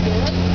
down there.